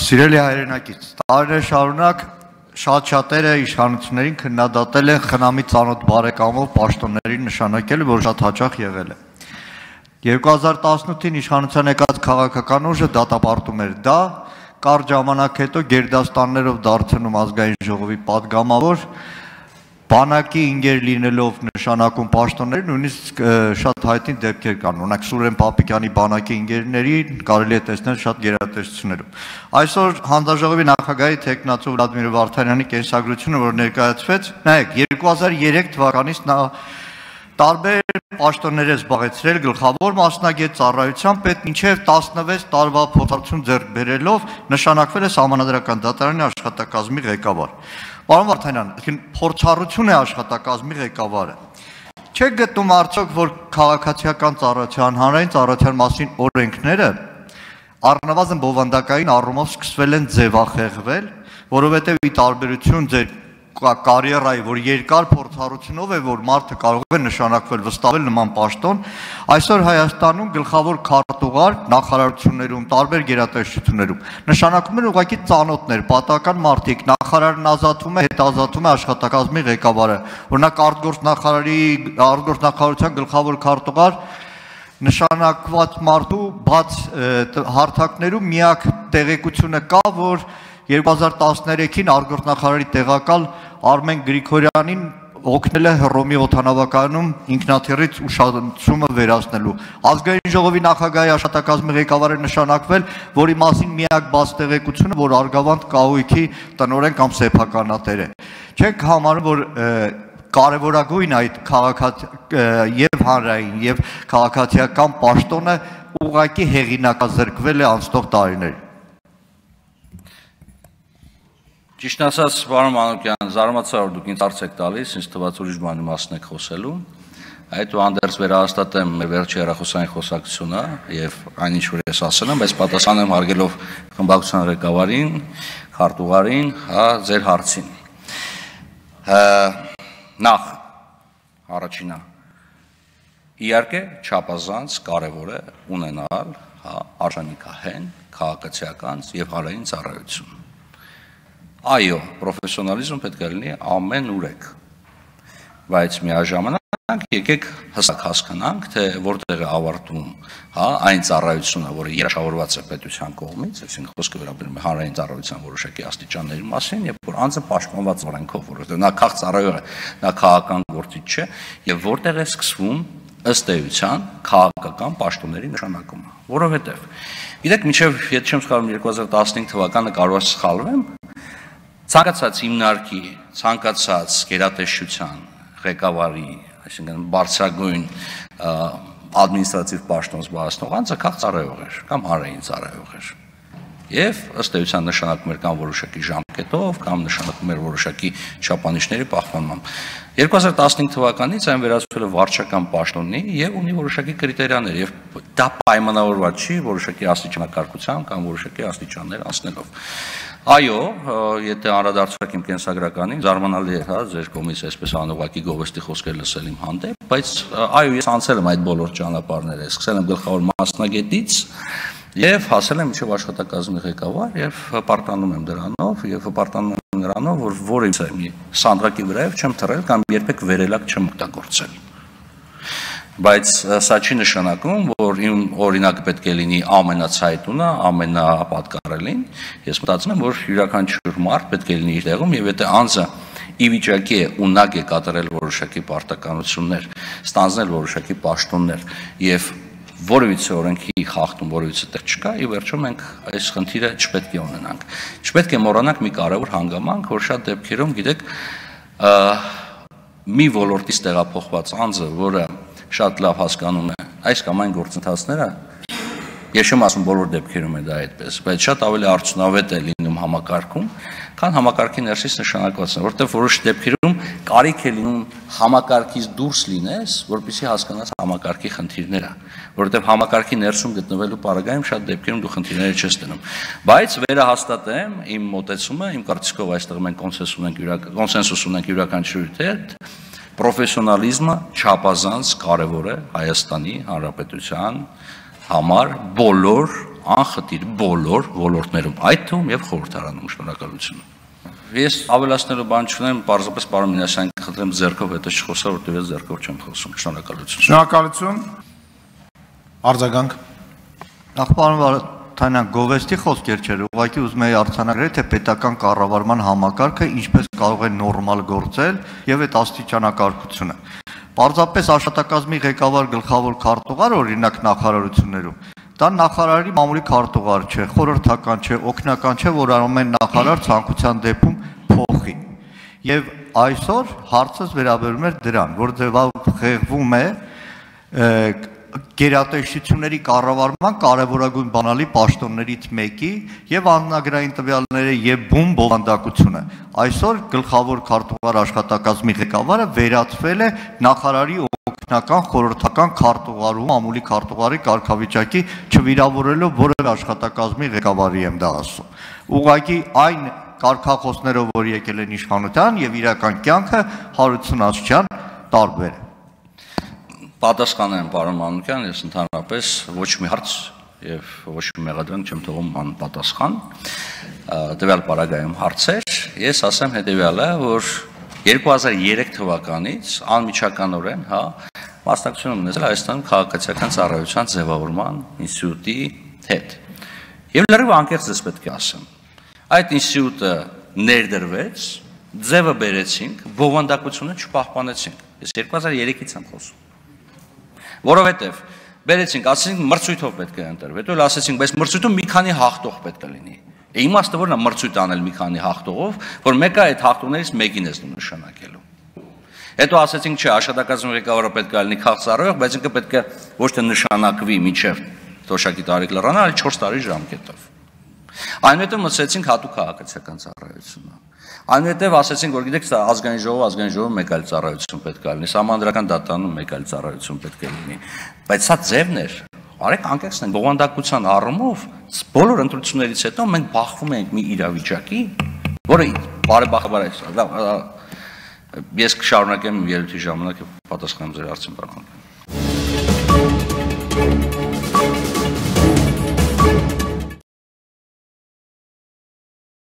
Սիրելի հայրենակից, տարիներ շարունակ շատ-շատերը իշխանություններին քննադատել են խնամի ցանոթ բարեկամով պաշտոնների նշանակել, որ շատ հաճախ եղել է։ 2018-ին իշխանության եկած քաղաքական ուժը դատապարտում էր դա, կար ժամանակ հետո Գերդաստաններով դարձնում ազգային ժողովի падգամավոր, բանակի ինգեր լինելով նշանակում պաշտոններ նույնիսկ շատ հայտնի դեպքեր կան օրինակ Սուրեն Պապիկյանի բանակի ինգերների կարելի է տեսնել շատ գերատեսչություններում այսօր հանձնաժողովի նախագահի տեխնացու Վլադիմիր Վարդանյանի կենսագրությունը որ ներկայացվեց նայեք 2003 թվականից նա տարբեր պաշտոններ է զբաղեցրել գլխավոր մասնագետ ծառայության պետ մինչև 16 տարվա փոխարցում ձեռք բերելով նշանակվել է համանadrական դատարանի աշխատակազմի ղեկավար Պարոն Վարդանյան, այսինքն փորձառություն է աշխատակազմի ղեկավարը։ Չեք գտնում արդյոք, որ քաղաքացիական ծառայության, հանրային ծառայության մասին օրենքները առնվազն բովանդակային առումով սկսվել են ձևախեղվել, որովհետև ի տարբերություն ձեր կարիերայի, որ երկար փորձառությունով է, որ մարդը կարող է նշանակվել, վստահել նման պաշտոն, այսօր Հայաստանում գլխավոր քարտուղար նախարարություններում, տարբեր գերատեսչություններում նշանակում են ուղղակի ծանոթներ, պատական մարդիկ, նախարարն ազատվում է, հետազատվում է աշխատակազմի ղեկավարը։ Օրինակ արտգործ նախարարի արտգործ նախարարության գլխավոր քարտուղար նշանակված մարդու բաց հարթակներում միակ տեղեկությունը կա, որ 2013-ին արտգործնախարարի տեղակալ Արմեն Գրիգորյանին օգնել է Հռոմի օթանավակայանում ինքնաթիռից ուշադրությունը վերացնելու։ Ազգային ժողովի նախագահի աշխատակազմի ղեկավարը նշանակվել, որի մասին միակ բաց տեղեկությունը, որ Արգավանդ կահույքի տնորեն կամ սեփականատեր է։ Չեք համարում, որ կարևորագույն այդ քաղաքացի եւ հանրային եւ քաղաքացիական պաշտոնը ուղակի հեղինակազրկվել է անցնող տարիներին։ Ճիշտ ասած, պարոն Մանուկյան, զարմացա որ դուք ինձ հարց եք տալիս, ինձ թվաց ուրիշ բանի մասն եք խոսելու։ Այդուհանդերձ վերահաստատեմ մեր վերջի հեռախոսային խոսակցությունը եւ այնինչ որ ես ասել եմ, բայց պատասխանեմ հարգելով խմբակցության ղեկավարին, քարտուղարին, հա, ձեր հարցին։ Նախ առաջինը իհարկե չափազանց կարևոր է ունենալ հա արժանիկահեն քաղաքացիական եւ հանրային ծառայություն Այո, պրոֆեսիոնալիզմ պետք է լինի ամեն ուրեք։ Բայց միաժամանակ եկեք հստակ հասկանանք, թե որտեղ է ավարտում, հա, այն ծառայությունը, որը երաշխավորված է պետության կողմից, այսինքն խոսքը վերաբերում է հանրային ծառայության որոշակի աստիճանների մասին, եւ որ անձը պաշտպանված օրենքով, որովհետեւ նա քաղ ծառայող է, նա քաղաքական գործիչ չէ, եւ որտեղ է սկսվում ըստ էության քաղաքական պաշտոնների նշանակումը, որովհետեւ Գիտեք, միջև, եթե չեմ սխալվում, 2015 թվականը կարող է սխալվեմ, ցանկացած հիմնարկի, ցանկացած գերատեսչության ղեկավարի, այսինքն բարձրագույն ադմինիստրատիվ պաշտոն զբաղեցնող անձը քաղ ծառայող էր կամ հանրային ծառայող էր։ Եվ ըստ էության նշանակում էր կամ որոշակի ժամկետով, կամ նշանակում էր որոշակի չափանիշների պահպանմամբ։ 2015 թվականից այն վերածվել է վարչական պաշտոնի եւ ունի որոշակի կրիտերիաներ եւ դա պայմանավորված չի որոշակի աստիճանակարգությամբ կամ որոշակի աստիճաններ անցնելով։ Այո, եթե անդրադարձակ իմ կենսագրականին, զարմանալի է, հա, ձեր կողմից այսպես անուղակի գովեստի խոսքեր լսել իմ հանդեպ, բայց այո, ես անցել եմ այդ բոլոր ճանապարհները, սկսել եմ գլխավոր մասնագետից եւ հասել եմ մինչեւ աշխատակազմի ղեկավար եւ հպարտանում եմ դրանով եւ հպարտանում եմ նրանով, որ որևէ մի սանդղակի վրայով չեմ թռել կամ երբեք վերելակ չեմ օգտագործել բայց սա չի նշանակում, որ իմ օրինակը պետք է լինի ամենացայտունը, ամենապատկառելին։ Ես մտածում եմ, որ յուրաքանչյուր մարդ պետք է լինի իր տեղում եւ եթե անձը ի վիճակի է ունակ է կատարել որոշակի պարտականություններ, ստանձնել որոշակի պաշտոններ եւ որևիցե օրենքի խախտում, որևիցե տեղ չկա, ի վերջո մենք այս խնդիրը չպետք է ունենանք։ Չպետք է մոռանանք մի կարևոր հանգամանք, որ շատ դեպքերում, գիտեք, մի ոլորտից տեղափոխված անձը, որը շատ լավ հասկանում է այս կամ այն գործընթացները Ես չեմ ասում բոլոր դեպքերում է դա այդպես, բայց շատ ավելի արդյունավետ է լինում համակարգում, քան համակարգի ներսից նշանակվածն, որտեղ որոշ դեպքերում կարիք է լինում համակարգից դուրս լինես, որպեսզի հասկանաս համակարգի խնդիրները, որովհետև համակարգի ներսում գտնվելու պարագայում շատ դեպքերում դու խնդիրները չես տնում։ Բայց վերահաստատեմ իմ մտածումը, իմ կարծիքով այստեղ մենք կոնսենսուս ունենք, կոնսենսուս ունենք յուրաքանչյուրի հետ, պրոֆեսիոնալիզմը չափազանց կարևոր է Հայաստանի Հանրապետության համար բոլոր անխտիր բոլոր ոլորտներում, այդ թվում եւ խորհրդարանում շնորհակալություն։ Ես ավելացնելու բան չունեմ, պարզապես պարոն Մինասյան խնդրեմ ձերքով հետո չխոսա, որտեղ ես ձերքով չեմ խոսում։ Շնորհակալություն։ Շնորհակալություն։ Արձագանք։ Նախ պարոն Թանյան գովեստի խոսքեր չէր, ուղղակի ուզում եի արցանագրել, թե պետական կառավարման համակարգը ինչպես կարող է նորմալ գործել եւ այդ աստիճանակարգությունը։ Պարզապես աշխատակազմի ղեկավար գլխավոր քարտուղար օրինակ նախարարություններում դա նախարարի մամուլի քարտուղար չէ, խորհրդական չէ, օգնական չէ, որ ամեն նախարար ցանկության դեպքում փոխի։ Եվ այսօր հարցս վերաբերում է դրան, որ ձևով խեղվում է գերատեսչությունների կառավարման կարևորագույն բանալի պաշտոններից մեկի եւ աննագրային տվյալները եւ բում բովանդակությունը այսօր գլխավոր քարտուղար աշխատակազմի ղեկավարը վերածվել է նախարարի օգնական խորհրդական քարտուղարու ամուլի քարտուղարի կարգավիճակի չվիրավորելով որևէ աշխատակազմի ղեկավարի եմ դա ասում ուղղակի այն կարգախոսներով որ եկել են իշխանության եւ իրական կյանքը հարություն ասչյան տարբեր է պատասխանեմ պարոն Մանուկյան, ես ընդհանրապես ոչ մի հարց եւ ոչ մի մեղադրանք չեմ թողում անպատասխան տվյալ պարագայում հարցեր ես ասեմ հետեւյալը որ 2003 թվականից անմիջականորեն հա մասնակցություն ունեցել Հայաստանում քաղաքացիական ծառայության ձևավորման ինստիտուտի հետ եւ լրիվ անկեղծ ես պետք է ասեմ այդ ինստիտուտը ներդրվեց ձևը բերեցինք բովանդակությունը չպահպանեցինք ես 2003-ից եմ խոսում որովհետև բերեցինք, ասեցինք մրցույթով պետք է ընտրվի։ Հետո էլ ասեցինք, բայց մրցույթում մի քանի հաղթող պետք է լինի։ Իմաստը որն է մրցույթ անել մի քանի հաղթողով, որ մեկը այդ հաղթողներից մեկին ես նշանակելու։ Հետո ասեցինք, չէ, աշխատակազմի ղեկավարը պետք է լինի քաղցարող, բայց ինքը պետք է ոչ թե նշանակվի միջև թոշակի տարիք լրանա, այլ 4 տարի ժամկետով։ Այնուհետև մտցեցինք հատուկ քաղաքացիական ծառայությունը։ Այնուհետև ասեցինք, որ գիտեք, ազգային ժողով, ազգային ժողով մեկ այլ ծառայություն պետք է լինի, համանդրական դատանում մեկ այլ ծառայություն պետք է լինի։ Բայց սա ձևն էր։ Արեք անկեղծն բովանդակության առումով բոլոր ընտրություններից հետո մենք բախվում ենք մի իրավիճակի, որը բարեբախաբար է։ Ես կշարունակեմ ելույթի ժամանակ պատասխանեմ ձեր հարցին, պարոն։